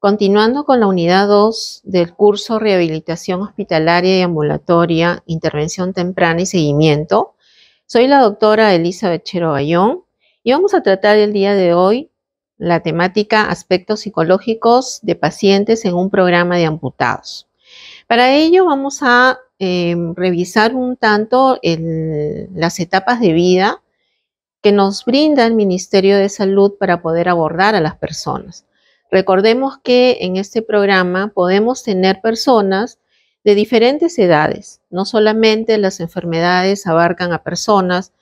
Continuando con la unidad 2 del curso Rehabilitación Hospitalaria y Ambulatoria, Intervención Temprana y Seguimiento, soy la doctora Elizabeth Chero Bayón y vamos a tratar el día de hoy la temática aspectos psicológicos de pacientes en un programa de amputados. Para ello vamos a eh, revisar un tanto las etapas de vida que nos brinda el Ministerio de Salud para poder abordar a las personas. Recordemos que en este programa podemos tener personas de diferentes edades. No solamente las enfermedades abarcan a personas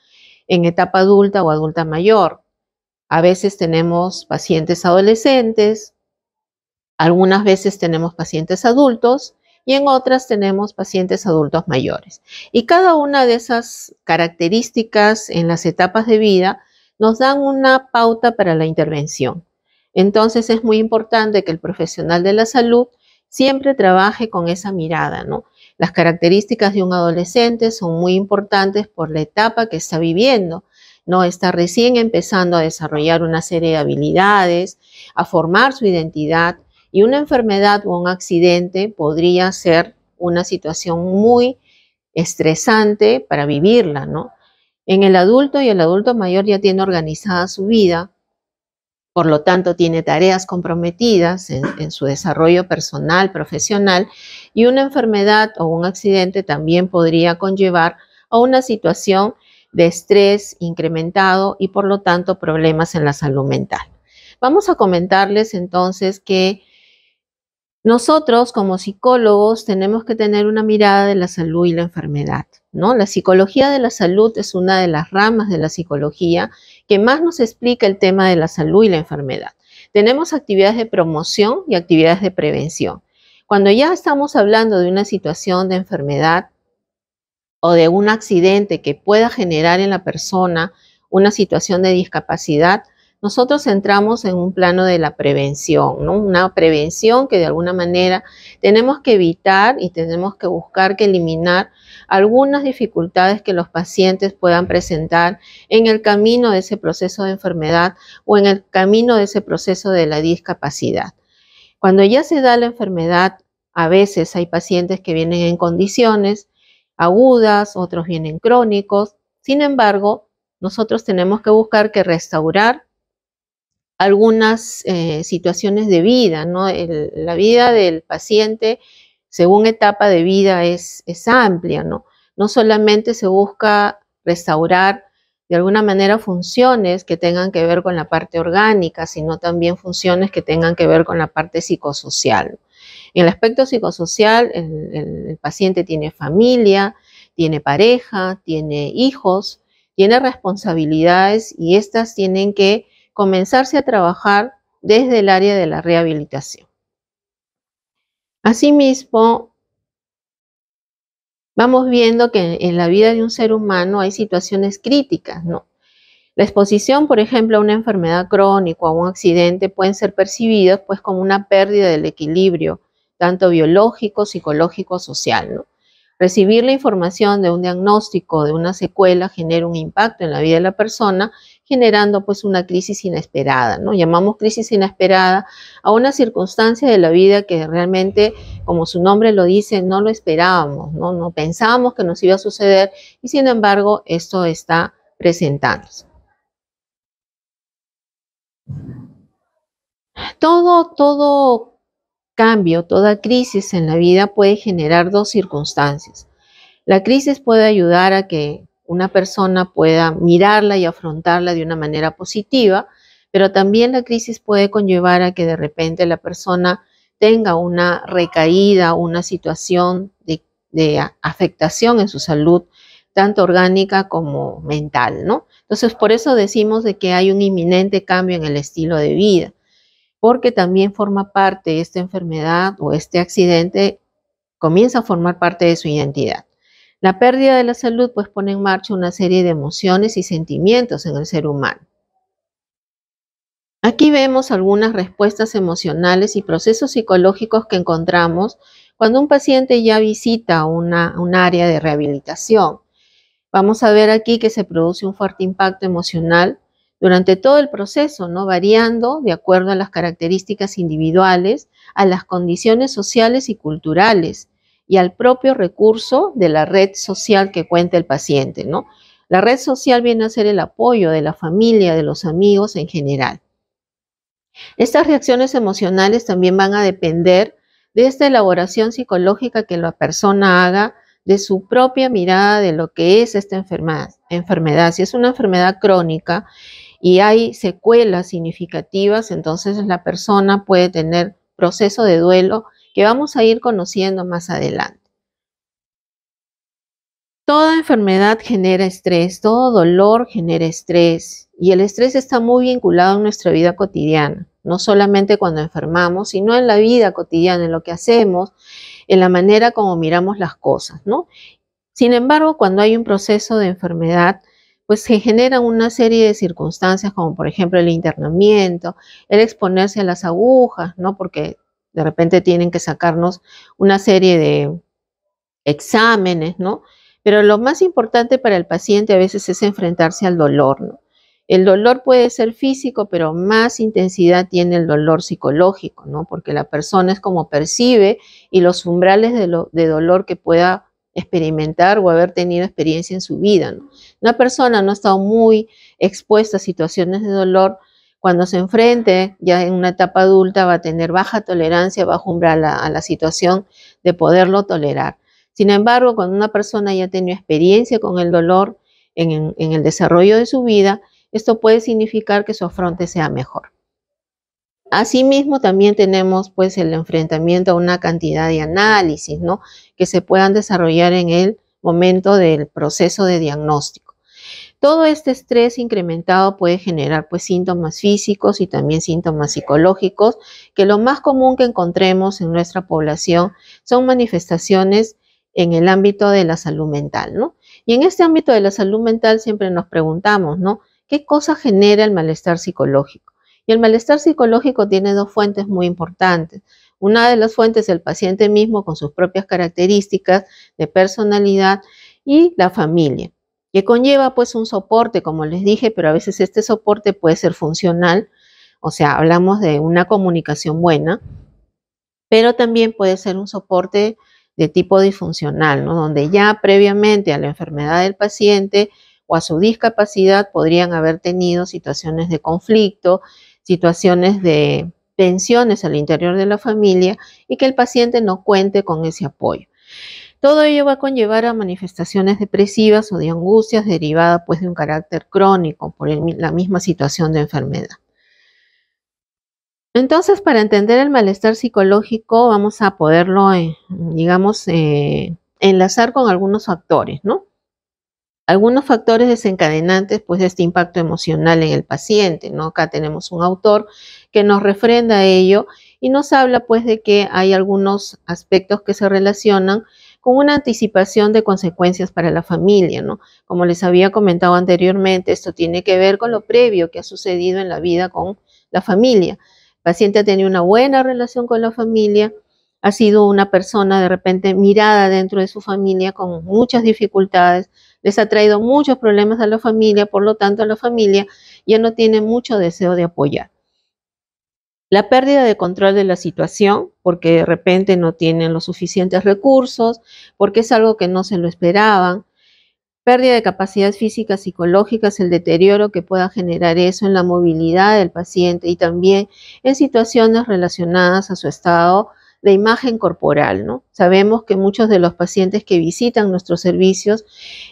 en etapa adulta o adulta mayor. A veces tenemos pacientes adolescentes, algunas veces tenemos pacientes adultos y en otras tenemos pacientes adultos mayores. Y cada una de esas características en las etapas de vida nos dan una pauta para la intervención. Entonces es muy importante que el profesional de la salud siempre trabaje con esa mirada, ¿no? Las características de un adolescente son muy importantes por la etapa que está viviendo. No está recién empezando a desarrollar una serie de habilidades, a formar su identidad y una enfermedad o un accidente podría ser una situación muy estresante para vivirla, ¿no? En el adulto y el adulto mayor ya tiene organizada su vida, por lo tanto tiene tareas comprometidas en, su desarrollo personal, profesional, y una enfermedad o un accidente también podría conllevar a una situación de estrés incrementado y por lo tanto problemas en la salud mental. Vamos a comentarles entonces que nosotros como psicólogos tenemos que tener una mirada de la salud y la enfermedad, ¿no? La psicología de la salud es una de las ramas de la psicología que más nos explica el tema de la salud y la enfermedad. Tenemos actividades de promoción y actividades de prevención. Cuando ya estamos hablando de una situación de enfermedad o de un accidente que pueda generar en la persona una situación de discapacidad, nosotros entramos en un plano de la prevención, ¿no? Una prevención que de alguna manera tenemos que evitar y tenemos que buscar que eliminar algunas dificultades que los pacientes puedan presentar en el camino de ese proceso de enfermedad o en el camino de ese proceso de la discapacidad. Cuando ya se da la enfermedad, a veces hay pacientes que vienen en condiciones agudas, otros vienen crónicos. Sin embargo, nosotros tenemos que buscar que restaurar algunas eh, situaciones de vida, ¿no? la vida del paciente según etapa de vida es, amplia, ¿no? No solamente se busca restaurar de alguna manera funciones que tengan que ver con la parte orgánica, sino también funciones que tengan que ver con la parte psicosocial. En el aspecto psicosocial, el paciente tiene familia, tiene pareja, tiene hijos, tiene responsabilidades y estas tienen que comenzarse a trabajar desde el área de la rehabilitación. Asimismo, vamos viendo que en la vida de un ser humano hay situaciones críticas. La exposición, por ejemplo, a una enfermedad crónica o a un accidente pueden ser percibidas pues como una pérdida del equilibrio, tanto biológico, psicológico, social. Recibir la información de un diagnóstico de una secuela genera un impacto en la vida de la persona, generando pues una crisis inesperada, ¿no? Llamamos crisis inesperada a una circunstancia de la vida que realmente, como su nombre lo dice, no lo esperábamos, ¿no? No pensábamos que nos iba a suceder y sin embargo esto está presentándose. Todo, todo cambio, toda crisis en la vida puede generar dos circunstancias. La crisis puede ayudar a que una persona pueda mirarla y afrontarla de una manera positiva, pero también la crisis puede conllevar a que de repente la persona tenga una recaída, una situación de, afectación en su salud, tanto orgánica como mental, ¿no? Entonces, por eso decimos de que hay un inminente cambio en el estilo de vida porque también forma parte esta enfermedad o este accidente, comienza a formar parte de su identidad. La pérdida de la salud pues pone en marcha una serie de emociones y sentimientos en el ser humano. Aquí vemos algunas respuestas emocionales y procesos psicológicos que encontramos cuando un paciente ya visita una, un área de rehabilitación. Vamos a ver aquí que se produce un fuerte impacto emocional durante todo el proceso, ¿no? Variando de acuerdo a las características individuales, a las condiciones sociales y culturales y al propio recurso de la red social que cuenta el paciente, ¿no? La red social viene a ser el apoyo de la familia, de los amigos en general. Estas reacciones emocionales también van a depender de esta elaboración psicológica que la persona haga de su propia mirada de lo que es esta enfermedad. enfermedad. Si es una enfermedad crónica y hay secuelas significativas, entonces la persona puede tener proceso de duelo que vamos a ir conociendo más adelante. Toda enfermedad genera estrés, todo dolor genera estrés y el estrés está muy vinculado en nuestra vida cotidiana, no solamente cuando enfermamos, sino en la vida cotidiana, en lo que hacemos, en la manera como miramos las cosas, ¿no? Sin embargo, cuando hay un proceso de enfermedad, pues se generan una serie de circunstancias, como por ejemplo el internamiento, el exponerse a las agujas, ¿no? Porque de repente tienen que sacarnos una serie de exámenes, ¿no? Pero lo más importante para el paciente a veces es enfrentarse al dolor, ¿no? El dolor puede ser físico, pero más intensidad tiene el dolor psicológico, ¿no? Porque la persona es como percibe y los umbrales de, dolor que pueda experimentar o haber tenido experiencia en su vida, ¿no? Una persona no ha estado muy expuesta a situaciones de dolor, cuando se enfrente ya en una etapa adulta va a tener baja tolerancia, bajo umbral a, la situación de poderlo tolerar. Sin embargo, cuando una persona ya tenido experiencia con el dolor en el desarrollo de su vida, esto puede significar que su afronte sea mejor. Asimismo, también tenemos pues el enfrentamiento a una cantidad de análisis, ¿no? Que se puedan desarrollar en el momento del proceso de diagnóstico. Todo este estrés incrementado puede generar pues síntomas físicos y también síntomas psicológicos, que lo más común que encontremos en nuestra población son manifestaciones en el ámbito de la salud mental, ¿no? Y en este ámbito de la salud mental siempre nos preguntamos, ¿no? ¿Qué cosa genera el malestar psicológico? Y el malestar psicológico tiene dos fuentes muy importantes. Una de las fuentes es el paciente mismo con sus propias características de personalidad y la familia, que conlleva pues un soporte, como les dije, pero a veces este soporte puede ser funcional, o sea, hablamos de una comunicación buena, pero también puede ser un soporte de tipo disfuncional, ¿no? donde ya previamente a la enfermedad del paciente o a su discapacidad podrían haber tenido situaciones de conflicto, situaciones de tensiones al interior de la familia y que el paciente no cuente con ese apoyo. Todo ello va a conllevar a manifestaciones depresivas o de angustias derivadas pues de un carácter crónico por la misma situación de enfermedad. Entonces, para entender el malestar psicológico, vamos a poderlo, eh, digamos, eh, enlazar con algunos factores, ¿no? algunos factores desencadenantes pues, de este impacto emocional en el paciente. ¿no? Acá tenemos un autor que nos refrenda ello y nos habla pues de que hay algunos aspectos que se relacionan con una anticipación de consecuencias para la familia, ¿no? Como les había comentado anteriormente, esto tiene que ver con lo previo que ha sucedido en la vida con la familia. El paciente ha tenido una buena relación con la familia, ha sido una persona de repente mirada dentro de su familia con muchas dificultades, les ha traído muchos problemas a la familia, por lo tanto la familia ya no tiene mucho deseo de apoyar. La pérdida de control de la situación, porque de repente no tienen los suficientes recursos, porque es algo que no se lo esperaban. Pérdida de capacidades físicas, psicológicas, el deterioro que pueda generar eso en la movilidad del paciente y también en situaciones relacionadas a su estado de imagen corporal, ¿no? Sabemos que muchos de los pacientes que visitan nuestros servicios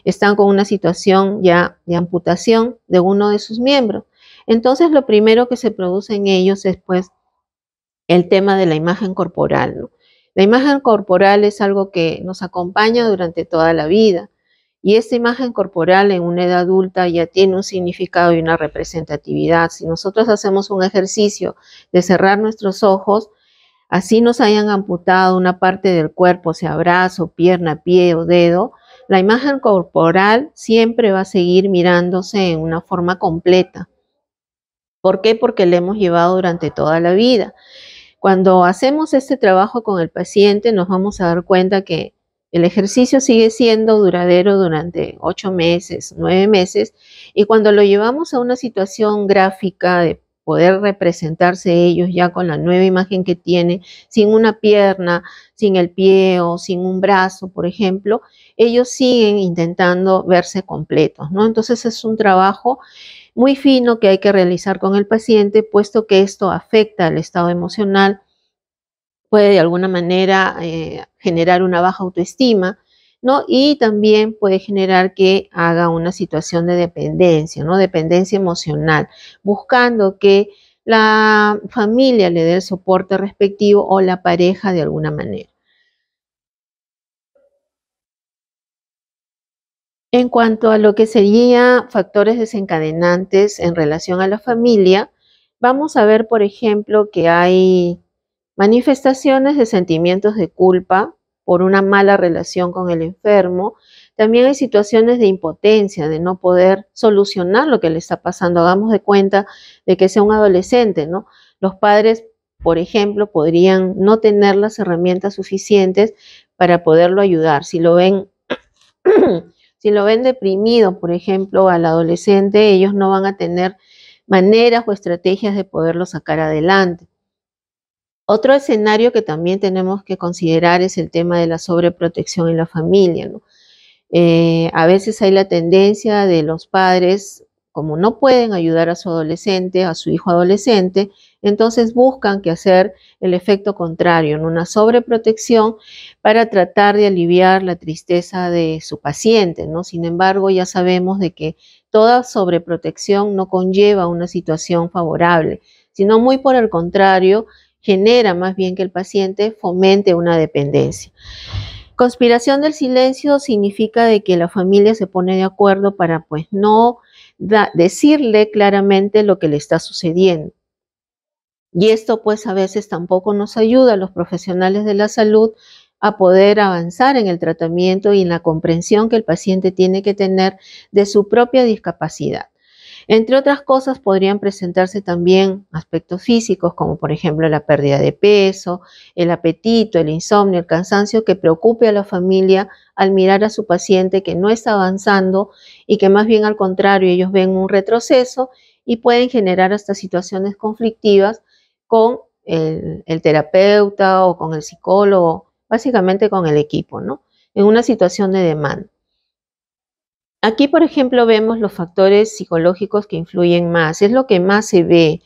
están con una situación ya de amputación de uno de sus miembros. Entonces, lo primero que se produce en ellos es pues el tema de la imagen corporal, ¿no? La imagen corporal es algo que nos acompaña durante toda la vida y esta imagen corporal en una edad adulta ya tiene un significado y una representatividad. Si nosotros hacemos un ejercicio de cerrar nuestros ojos, así nos hayan amputado una parte del cuerpo, sea brazo, pierna, pie o dedo, la imagen corporal siempre va a seguir mirándose en una forma completa. ¿Por qué? Porque la hemos llevado durante toda la vida. Cuando hacemos este trabajo con el paciente nos vamos a dar cuenta que El ejercicio sigue siendo duradero durante ocho meses, nueve meses, y cuando lo llevamos a una situación gráfica de poder representarse ellos ya con la nueva imagen que tienen, sin una pierna, sin el pie o sin un brazo, por ejemplo, ellos siguen intentando verse completos, ¿no? Entonces es un trabajo muy fino que hay que realizar con el paciente, puesto que esto afecta al estado emocional, puede de alguna manera eh, generar una baja autoestima, ¿no? Y también puede generar que haga una situación de dependencia, ¿no? Dependencia emocional, buscando que la familia le dé el soporte respectivo o la pareja de alguna manera. En cuanto a lo que serían factores desencadenantes en relación a la familia, vamos a ver, por ejemplo, que hay manifestaciones de sentimientos de culpa por una mala relación con el enfermo. También hay situaciones de impotencia, de no poder solucionar lo que le está pasando. Hagamos de cuenta de que sea un adolescente, ¿no? Los padres, por ejemplo, podrían no tener las herramientas suficientes para poderlo ayudar. Si lo ven Si lo ven deprimido, por ejemplo, al adolescente, ellos no van a tener maneras o estrategias de poderlo sacar adelante. Otro escenario que también tenemos que considerar es el tema de la sobreprotección en la familia. Eh, a veces hay la tendencia de los padres, como no pueden ayudar a su adolescente, a su hijo adolescente, entonces buscan que hacer el efecto contrario, en una sobreprotección para tratar de aliviar la tristeza de su paciente, ¿no? Sin embargo, ya sabemos de que toda sobreprotección no conlleva una situación favorable, sino muy por el contrario, genera más bien que el paciente fomente una dependencia. Conspiración del silencio significa de que la familia se pone de acuerdo para pues no decirle claramente lo que le está sucediendo. Y esto pues a veces tampoco nos ayuda a los profesionales de la salud a poder avanzar en el tratamiento y en la comprensión que el paciente tiene que tener de su propia discapacidad. Entre otras cosas, podrían presentarse también aspectos físicos, como por ejemplo la pérdida de peso, el apetito, el insomnio, el cansancio, que preocupe a la familia al mirar a su paciente que no está avanzando y que más bien al contrario ellos ven un retroceso y pueden generar hasta situaciones conflictivas con el, terapeuta o con el psicólogo, básicamente con el equipo, ¿no? En una situación de demanda. Aquí, por ejemplo, vemos los factores psicológicos que influyen más, es lo que más se ve,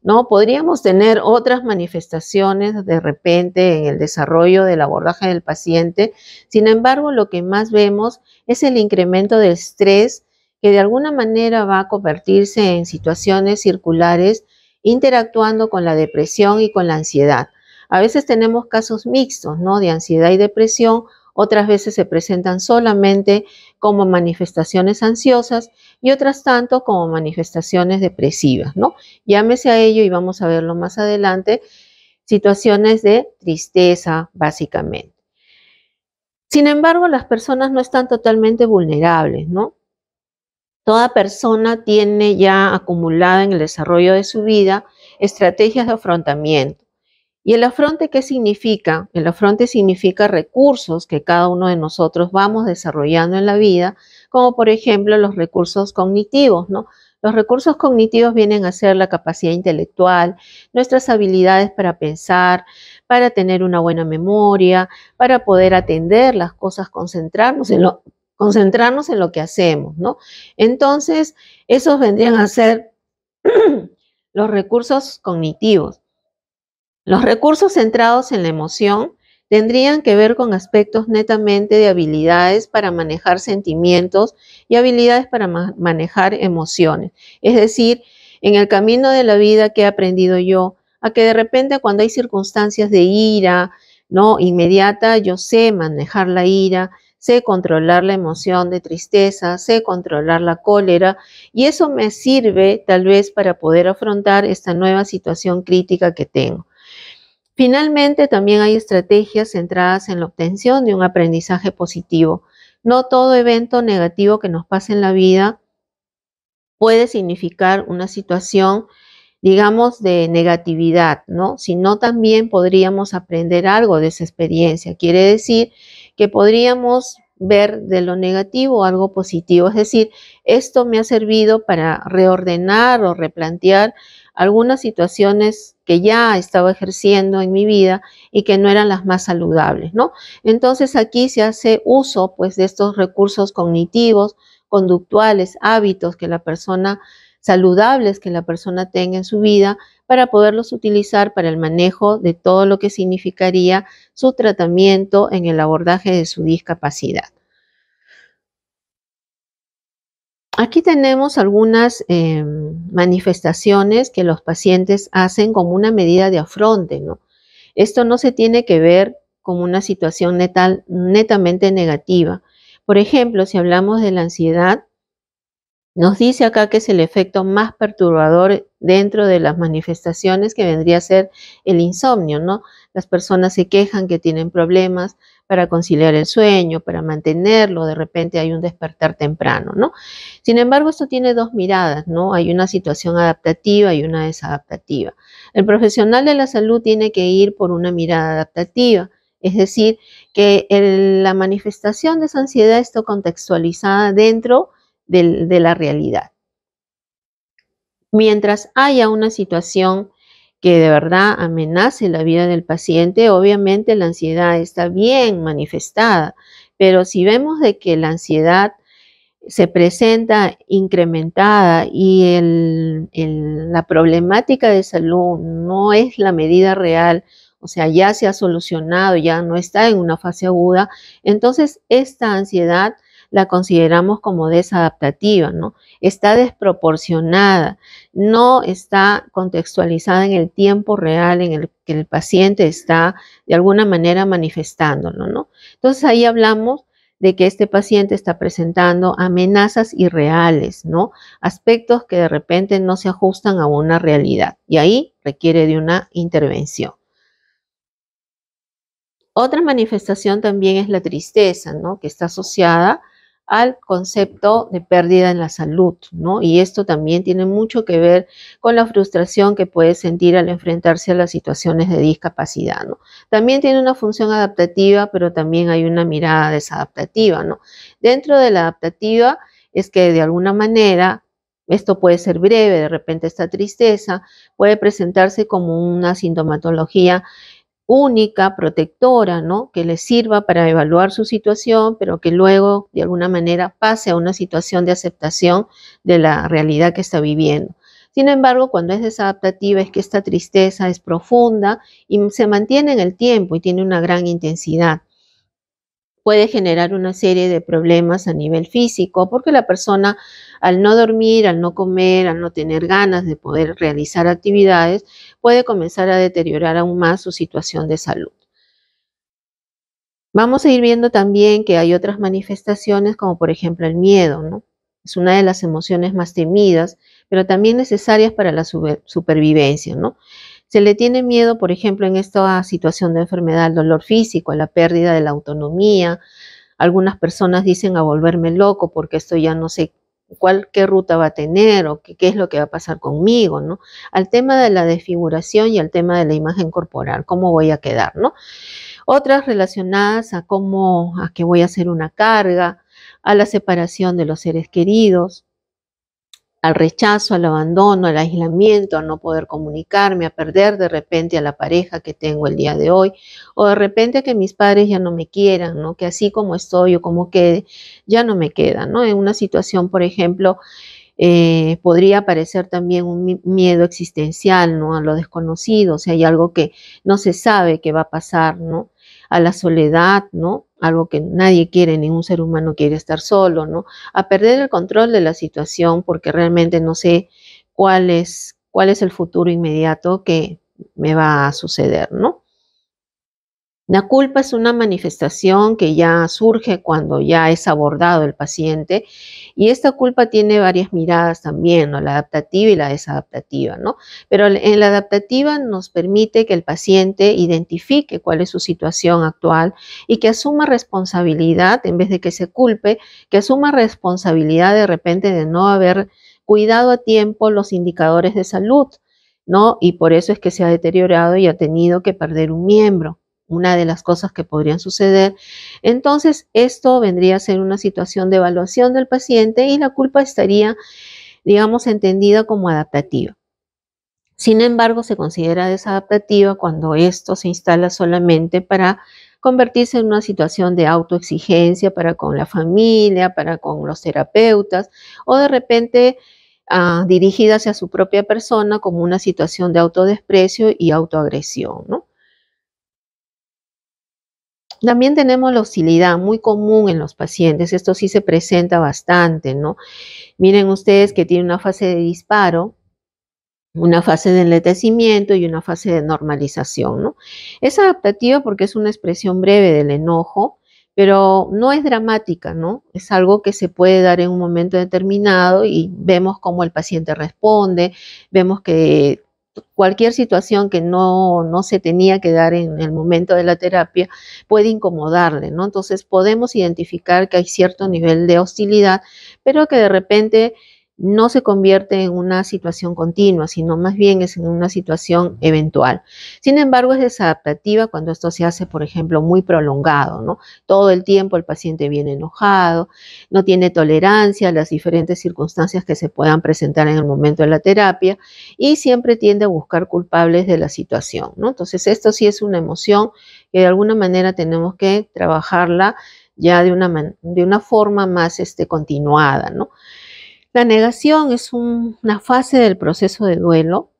¿no? Podríamos tener otras manifestaciones de repente en el desarrollo del abordaje del paciente, sin embargo, lo que más vemos es el incremento del estrés que de alguna manera va a convertirse en situaciones circulares interactuando con la depresión y con la ansiedad. A veces tenemos casos mixtos, ¿no? De ansiedad y depresión, otras veces se presentan solamente como manifestaciones ansiosas y otras tanto como manifestaciones depresivas, ¿no? Llámese a ello y vamos a verlo más adelante, situaciones de tristeza, básicamente. Sin embargo, las personas no están totalmente vulnerables, ¿no? Toda persona tiene ya acumulada en el desarrollo de su vida estrategias de afrontamiento. ¿Y el afronte qué significa? El afronte significa recursos que cada uno de nosotros vamos desarrollando en la vida, como por ejemplo los recursos cognitivos, ¿no? Los recursos cognitivos vienen a ser la capacidad intelectual, nuestras habilidades para pensar, para tener una buena memoria, para poder atender las cosas, concentrarnos en lo, concentrarnos en lo que hacemos, ¿no? Entonces, esos vendrían a ser los recursos cognitivos. Los recursos centrados en la emoción tendrían que ver con aspectos netamente de habilidades para manejar sentimientos y habilidades para manejar emociones. Es decir, en el camino de la vida que he aprendido yo, a que de repente cuando hay circunstancias de ira, no inmediata, yo sé manejar la ira, sé controlar la emoción de tristeza, sé controlar la cólera y eso me sirve tal vez para poder afrontar esta nueva situación crítica que tengo. Finalmente, también hay estrategias centradas en la obtención de un aprendizaje positivo. No todo evento negativo que nos pase en la vida puede significar una situación, digamos, de negatividad, ¿no? Sino también podríamos aprender algo de esa experiencia. Quiere decir que podríamos ver de lo negativo algo positivo. Es decir, esto me ha servido para reordenar o replantear algunas situaciones que ya estaba ejerciendo en mi vida y que no eran las más saludables, ¿no? Entonces aquí se hace uso pues de estos recursos cognitivos, conductuales, hábitos que la persona saludables que la persona tenga en su vida para poderlos utilizar para el manejo de todo lo que significaría su tratamiento en el abordaje de su discapacidad. Aquí tenemos algunas em, manifestaciones que los pacientes hacen como una medida de afronte. ¿no? Esto no se tiene que ver como una situación netamente negativa. Por ejemplo, si hablamos de la ansiedad, nos dice acá que es el efecto más perturbador dentro de las manifestaciones que vendría a ser el insomnio, ¿no? Las personas se quejan que tienen problemas para conciliar el sueño, para mantenerlo, de repente hay un despertar temprano, ¿no? Sin embargo, esto tiene dos miradas, ¿no? Hay una situación adaptativa y una desadaptativa. El profesional de la salud tiene que ir por una mirada adaptativa, es decir, que la manifestación de esa ansiedad está contextualizada dentro de, la realidad. Mientras haya una situación que de verdad amenace la vida del paciente, obviamente la ansiedad está bien manifestada, pero si vemos de que la ansiedad se presenta incrementada y la problemática de salud no es la medida real, o sea, ya se ha solucionado, ya no está en una fase aguda, entonces esta ansiedad la consideramos como desadaptativa, ¿no? Está desproporcionada, no está contextualizada en el tiempo real en el que el paciente está de alguna manera manifestándolo, ¿no? Entonces ahí hablamos de que este paciente está presentando amenazas irreales, ¿no? Aspectos que de repente no se ajustan a una realidad y ahí requiere de una intervención. Otra manifestación también es la tristeza, ¿no? Que está asociada al concepto de pérdida en la salud, ¿no? Y esto también tiene mucho que ver con la frustración que puede sentir al enfrentarse a las situaciones de discapacidad, ¿no? También tiene una función adaptativa, pero también hay una mirada desadaptativa, ¿no? Dentro de la adaptativa es que de alguna manera esto puede ser breve, de repente esta tristeza puede presentarse como una sintomatología única, protectora, ¿no? Que le sirva para evaluar su situación, pero que luego de alguna manera pase a una situación de aceptación de la realidad que está viviendo. Sin embargo, cuando es desadaptativa es que esta tristeza es profunda y se mantiene en el tiempo y tiene una gran intensidad puede generar una serie de problemas a nivel físico, porque la persona al no dormir, al no comer, al no tener ganas de poder realizar actividades, puede comenzar a deteriorar aún más su situación de salud. Vamos a ir viendo también que hay otras manifestaciones, como por ejemplo el miedo, ¿no? Es una de las emociones más temidas, pero también necesarias para la supervivencia, ¿no? Se le tiene miedo, por ejemplo, en esta situación de enfermedad al dolor físico, a la pérdida de la autonomía. Algunas personas dicen a volverme loco porque esto ya no sé cuál, qué ruta va a tener o qué, qué es lo que va a pasar conmigo, ¿no? Al tema de la desfiguración y al tema de la imagen corporal, cómo voy a quedar, ¿no? Otras relacionadas a cómo, a que voy a hacer una carga, a la separación de los seres queridos, al rechazo, al abandono, al aislamiento, a no poder comunicarme, a perder de repente a la pareja que tengo el día de hoy, o de repente que mis padres ya no me quieran, ¿no? Que así como estoy o como quede, ya no me quedan, ¿no? En una situación, por ejemplo, eh, podría aparecer también un miedo existencial, ¿no? A lo desconocido, o sea, hay algo que no se sabe que va a pasar, ¿no? A la soledad, ¿no? Algo que nadie quiere, ningún ser humano quiere estar solo, ¿no? A perder el control de la situación porque realmente no sé cuál es, cuál es el futuro inmediato que me va a suceder, ¿no? La culpa es una manifestación que ya surge cuando ya es abordado el paciente y esta culpa tiene varias miradas también, ¿no? la adaptativa y la desadaptativa, ¿no? Pero en la adaptativa nos permite que el paciente identifique cuál es su situación actual y que asuma responsabilidad en vez de que se culpe, que asuma responsabilidad de repente de no haber cuidado a tiempo los indicadores de salud, ¿no? Y por eso es que se ha deteriorado y ha tenido que perder un miembro. Una de las cosas que podrían suceder. Entonces, esto vendría a ser una situación de evaluación del paciente y la culpa estaría, digamos, entendida como adaptativa. Sin embargo, se considera desadaptativa cuando esto se instala solamente para convertirse en una situación de autoexigencia para con la familia, para con los terapeutas, o de repente ah, dirigida hacia su propia persona como una situación de autodesprecio y autoagresión. ¿no? También tenemos la hostilidad muy común en los pacientes. Esto sí se presenta bastante, ¿no? Miren ustedes que tiene una fase de disparo, una fase de enletecimiento y una fase de normalización, ¿no? Es adaptativa porque es una expresión breve del enojo, pero no es dramática, ¿no? Es algo que se puede dar en un momento determinado y vemos cómo el paciente responde, vemos que cualquier situación que no, no, se tenía que dar en el momento de la terapia puede incomodarle, ¿no? Entonces podemos identificar que hay cierto nivel de hostilidad, pero que de repente no se convierte en una situación continua, sino más bien es en una situación eventual. Sin embargo, es desadaptativa cuando esto se hace, por ejemplo, muy prolongado, ¿no? Todo el tiempo el paciente viene enojado, no tiene tolerancia a las diferentes circunstancias que se puedan presentar en el momento de la terapia y siempre tiende a buscar culpables de la situación, ¿no? Entonces, esto sí es una emoción que de alguna manera tenemos que trabajarla ya de una, de una forma más este, continuada, ¿no? La negación es una fase del proceso de duelo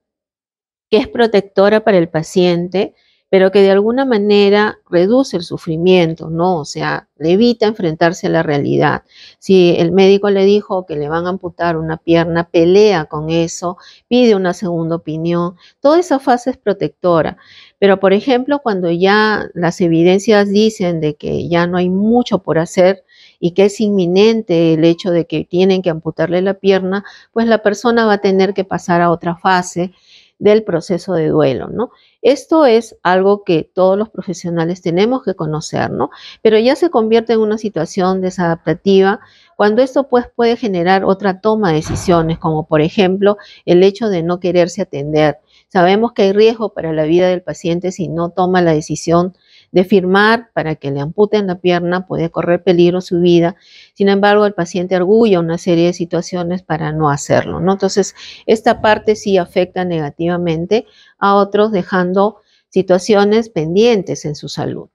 que es protectora para el paciente, pero que de alguna manera reduce el sufrimiento, ¿no? O sea, le evita enfrentarse a la realidad. Si el médico le dijo que le van a amputar una pierna, pelea con eso, pide una segunda opinión. Toda esa fase es protectora. Pero, por ejemplo, cuando ya las evidencias dicen de que ya no hay mucho por hacer, y que es inminente el hecho de que tienen que amputarle la pierna, pues la persona va a tener que pasar a otra fase del proceso de duelo, ¿no? Esto es algo que todos los profesionales tenemos que conocer, ¿no? Pero ya se convierte en una situación desadaptativa cuando esto pues puede generar otra toma de decisiones, como por ejemplo el hecho de no quererse atender. Sabemos que hay riesgo para la vida del paciente si no toma la decisión de firmar para que le amputen la pierna, puede correr peligro su vida. Sin embargo, el paciente argulla una serie de situaciones para no hacerlo, ¿no? Entonces, esta parte sí afecta negativamente a otros, dejando situaciones pendientes en su salud.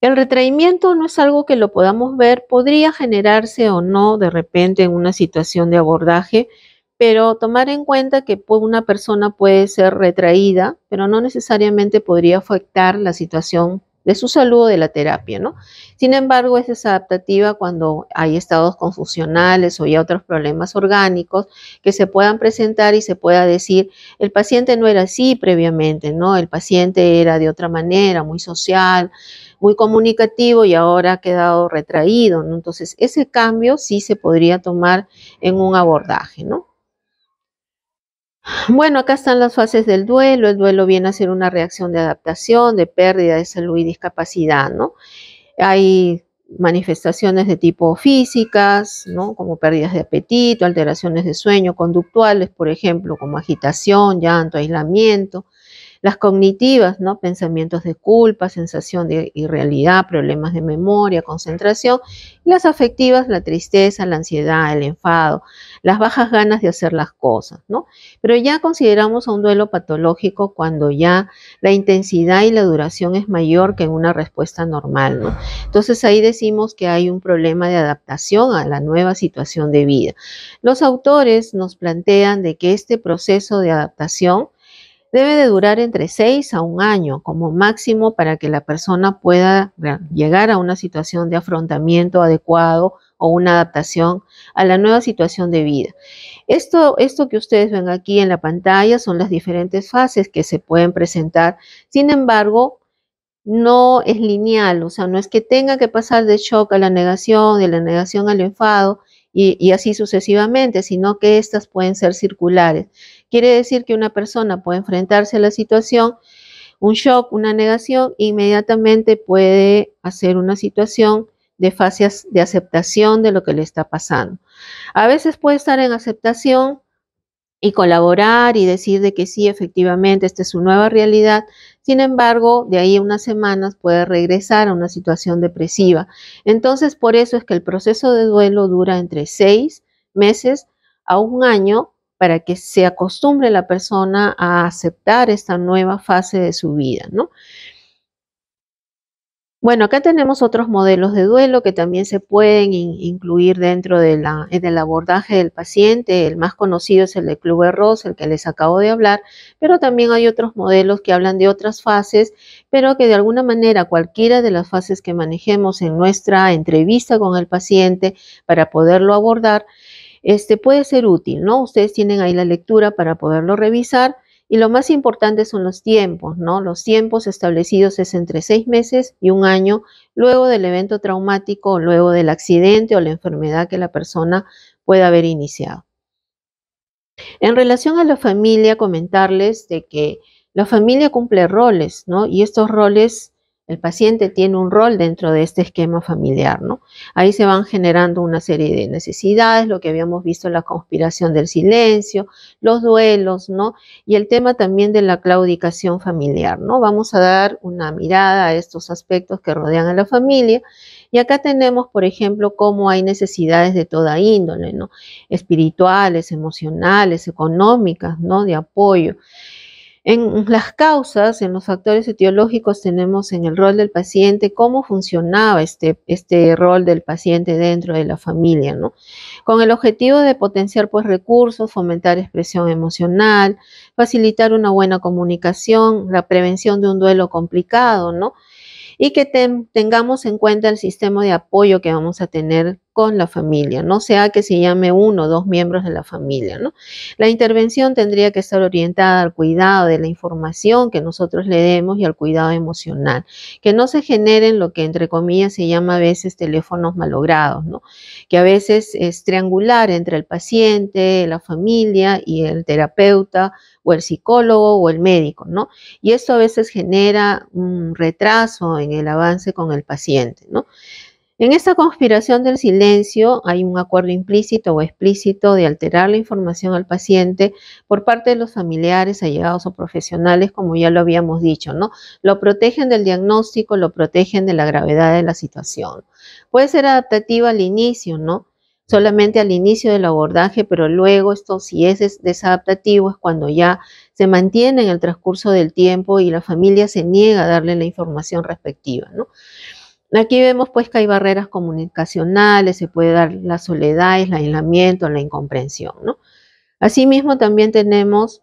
El retraimiento no es algo que lo podamos ver, podría generarse o no de repente en una situación de abordaje, pero tomar en cuenta que una persona puede ser retraída, pero no necesariamente podría afectar la situación de su salud o de la terapia, ¿no? Sin embargo, es desadaptativa cuando hay estados confusionales o hay otros problemas orgánicos que se puedan presentar y se pueda decir, el paciente no era así previamente, ¿no? El paciente era de otra manera, muy social, muy comunicativo y ahora ha quedado retraído, ¿no? Entonces, ese cambio sí se podría tomar en un abordaje, ¿no? Bueno, acá están las fases del duelo. El duelo viene a ser una reacción de adaptación, de pérdida de salud y discapacidad, ¿no? Hay manifestaciones de tipo físicas, ¿no? Como pérdidas de apetito, alteraciones de sueño, conductuales, por ejemplo, como agitación, llanto, aislamiento, las cognitivas, ¿no? Pensamientos de culpa, sensación de irrealidad, problemas de memoria, concentración. Y las afectivas, la tristeza, la ansiedad, el enfado, las bajas ganas de hacer las cosas, ¿no? Pero ya consideramos a un duelo patológico cuando ya la intensidad y la duración es mayor que en una respuesta normal, ¿no? Entonces ahí decimos que hay un problema de adaptación a la nueva situación de vida. Los autores nos plantean de que este proceso de adaptación debe de durar entre seis a un año como máximo para que la persona pueda llegar a una situación de afrontamiento adecuado o una adaptación a la nueva situación de vida. Esto, esto que ustedes ven aquí en la pantalla son las diferentes fases que se pueden presentar. Sin embargo, no es lineal, o sea, no es que tenga que pasar de shock a la negación, de la negación al enfado y, y así sucesivamente, sino que estas pueden ser circulares. Quiere decir que una persona puede enfrentarse a la situación, un shock, una negación, inmediatamente puede hacer una situación de fases de aceptación de lo que le está pasando. A veces puede estar en aceptación y colaborar y decir de que sí, efectivamente, esta es su nueva realidad. Sin embargo, de ahí a unas semanas puede regresar a una situación depresiva. Entonces, por eso es que el proceso de duelo dura entre seis meses a un año para que se acostumbre la persona a aceptar esta nueva fase de su vida, ¿no? Bueno, acá tenemos otros modelos de duelo que también se pueden incluir dentro del abordaje del paciente. El más conocido es el de Club Ross, el que les acabo de hablar, pero también hay otros modelos que hablan de otras fases, pero que de alguna manera cualquiera de las fases que manejemos en nuestra entrevista con el paciente para poderlo abordar, este puede ser útil, ¿no? Ustedes tienen ahí la lectura para poderlo revisar y lo más importante son los tiempos, ¿no? Los tiempos establecidos es entre seis meses y un año luego del evento traumático, luego del accidente o la enfermedad que la persona pueda haber iniciado. En relación a la familia, comentarles de que la familia cumple roles, ¿no? Y estos roles el paciente tiene un rol dentro de este esquema familiar, ¿no? Ahí se van generando una serie de necesidades, lo que habíamos visto la conspiración del silencio, los duelos, ¿no? Y el tema también de la claudicación familiar, ¿no? Vamos a dar una mirada a estos aspectos que rodean a la familia. Y acá tenemos, por ejemplo, cómo hay necesidades de toda índole, ¿no? Espirituales, emocionales, económicas, ¿no? De apoyo. En las causas, en los factores etiológicos, tenemos en el rol del paciente cómo funcionaba este, este rol del paciente dentro de la familia, ¿no? Con el objetivo de potenciar pues recursos, fomentar expresión emocional, facilitar una buena comunicación, la prevención de un duelo complicado, ¿no? y que tengamos en cuenta el sistema de apoyo que vamos a tener con la familia, no sea que se llame uno o dos miembros de la familia. ¿no? La intervención tendría que estar orientada al cuidado de la información que nosotros le demos y al cuidado emocional, que no se generen lo que entre comillas se llama a veces teléfonos malogrados, ¿no? que a veces es triangular entre el paciente, la familia y el terapeuta o el psicólogo o el médico, ¿no? Y esto a veces genera un retraso en el avance con el paciente, ¿no? En esta conspiración del silencio hay un acuerdo implícito o explícito de alterar la información al paciente por parte de los familiares, allegados o profesionales, como ya lo habíamos dicho, ¿no? Lo protegen del diagnóstico, lo protegen de la gravedad de la situación. Puede ser adaptativa al inicio, ¿no? Solamente al inicio del abordaje, pero luego esto, si es desadaptativo, es cuando ya se mantiene en el transcurso del tiempo y la familia se niega a darle la información respectiva, ¿no? Aquí vemos pues que hay barreras comunicacionales, se puede dar la soledad, el aislamiento, la incomprensión. Asimismo también tenemos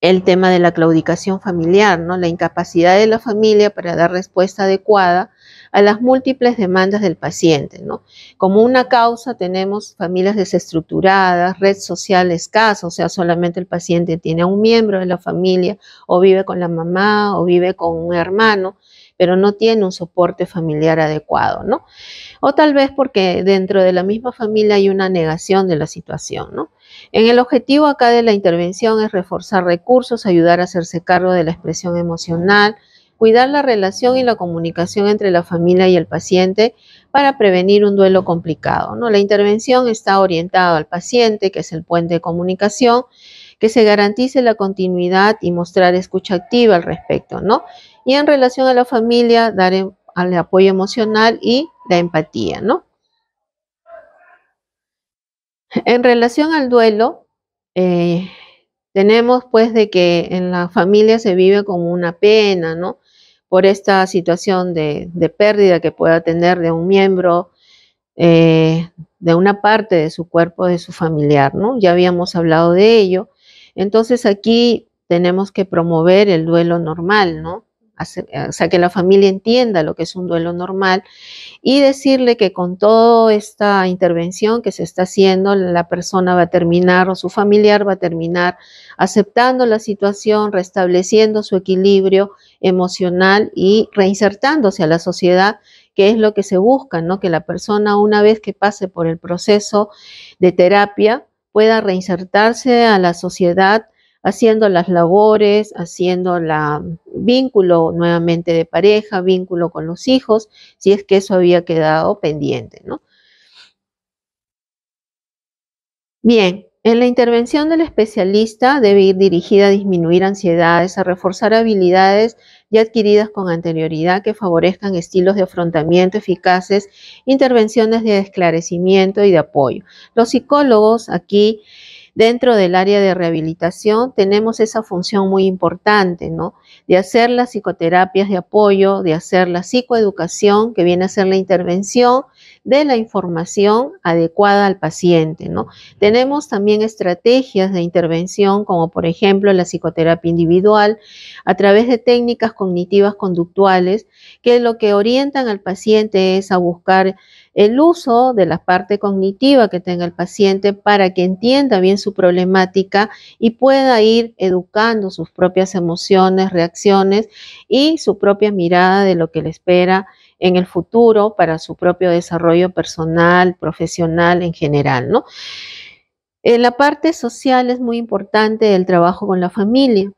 el tema de la claudicación familiar, ¿no? la incapacidad de la familia para dar respuesta adecuada a las múltiples demandas del paciente. Como una causa tenemos familias desestructuradas, red social escasa, o sea, solamente el paciente tiene a un miembro de la familia o vive con la mamá o vive con un hermano pero no tiene un soporte familiar adecuado, ¿no? O tal vez porque dentro de la misma familia hay una negación de la situación, ¿no? En el objetivo acá de la intervención es reforzar recursos, ayudar a hacerse cargo de la expresión emocional, cuidar la relación y la comunicación entre la familia y el paciente para prevenir un duelo complicado. ¿no? La intervención está orientada al paciente, que es el puente de comunicación, que se garantice la continuidad y mostrar escucha activa al respecto, ¿no? Y en relación a la familia, dar el apoyo emocional y la empatía, ¿no? En relación al duelo, eh, tenemos pues de que en la familia se vive como una pena, ¿no? Por esta situación de, pérdida que pueda tener de un miembro, eh, de una parte de su cuerpo, de su familiar, ¿no? Ya habíamos hablado de ello. Entonces aquí tenemos que promover el duelo normal, ¿no? O sea, que la familia entienda lo que es un duelo normal y decirle que con toda esta intervención que se está haciendo, la persona va a terminar o su familiar va a terminar aceptando la situación, restableciendo su equilibrio emocional y reinsertándose a la sociedad, que es lo que se busca, ¿no? Que la persona una vez que pase por el proceso de terapia pueda reinsertarse a la sociedad haciendo las labores, haciendo el vínculo nuevamente de pareja, vínculo con los hijos, si es que eso había quedado pendiente, ¿no? Bien, En la intervención del especialista debe ir dirigida a disminuir ansiedades, a reforzar habilidades ya adquiridas con anterioridad que favorezcan estilos de afrontamiento eficaces, intervenciones de esclarecimiento y de apoyo. Los psicólogos aquí dentro del área de rehabilitación tenemos esa función muy importante, ¿no? De hacer las psicoterapias de apoyo, de hacer la psicoeducación, que viene a ser la intervención de la información adecuada al paciente, ¿no? Tenemos también estrategias de intervención, como por ejemplo la psicoterapia individual, a través de técnicas cognitivas conductuales, que lo que orientan al paciente es a buscar el uso de la parte cognitiva que tenga el paciente para que entienda bien su problemática y pueda ir educando sus propias emociones, reacciones y su propia mirada de lo que le espera en el futuro para su propio desarrollo personal, profesional en general, ¿no? En la parte social es muy importante el trabajo con la familia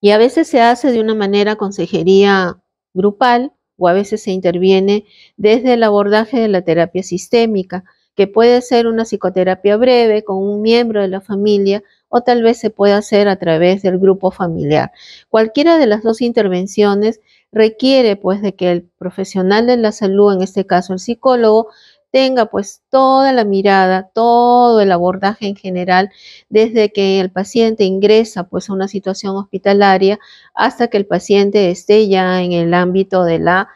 y a veces se hace de una manera consejería grupal o a veces se interviene desde el abordaje de la terapia sistémica, que puede ser una psicoterapia breve con un miembro de la familia o tal vez se puede hacer a través del grupo familiar. Cualquiera de las dos intervenciones requiere pues de que el profesional de la salud, en este caso el psicólogo, tenga pues toda la mirada, todo el abordaje en general, desde que el paciente ingresa pues a una situación hospitalaria hasta que el paciente esté ya en el ámbito de la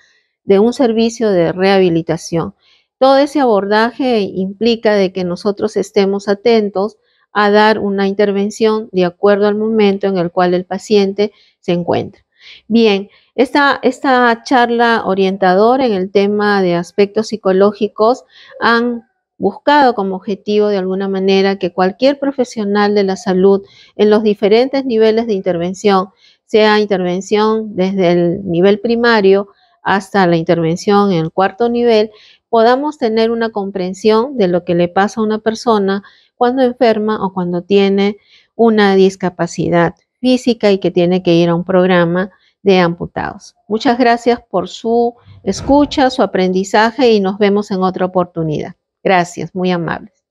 de un servicio de rehabilitación. Todo ese abordaje implica de que nosotros estemos atentos a dar una intervención de acuerdo al momento en el cual el paciente se encuentra. Bien, esta, esta charla orientadora en el tema de aspectos psicológicos han buscado como objetivo de alguna manera que cualquier profesional de la salud en los diferentes niveles de intervención, sea intervención desde el nivel primario hasta la intervención en el cuarto nivel, podamos tener una comprensión de lo que le pasa a una persona cuando enferma o cuando tiene una discapacidad física y que tiene que ir a un programa de amputados. Muchas gracias por su escucha, su aprendizaje y nos vemos en otra oportunidad. Gracias, muy amables.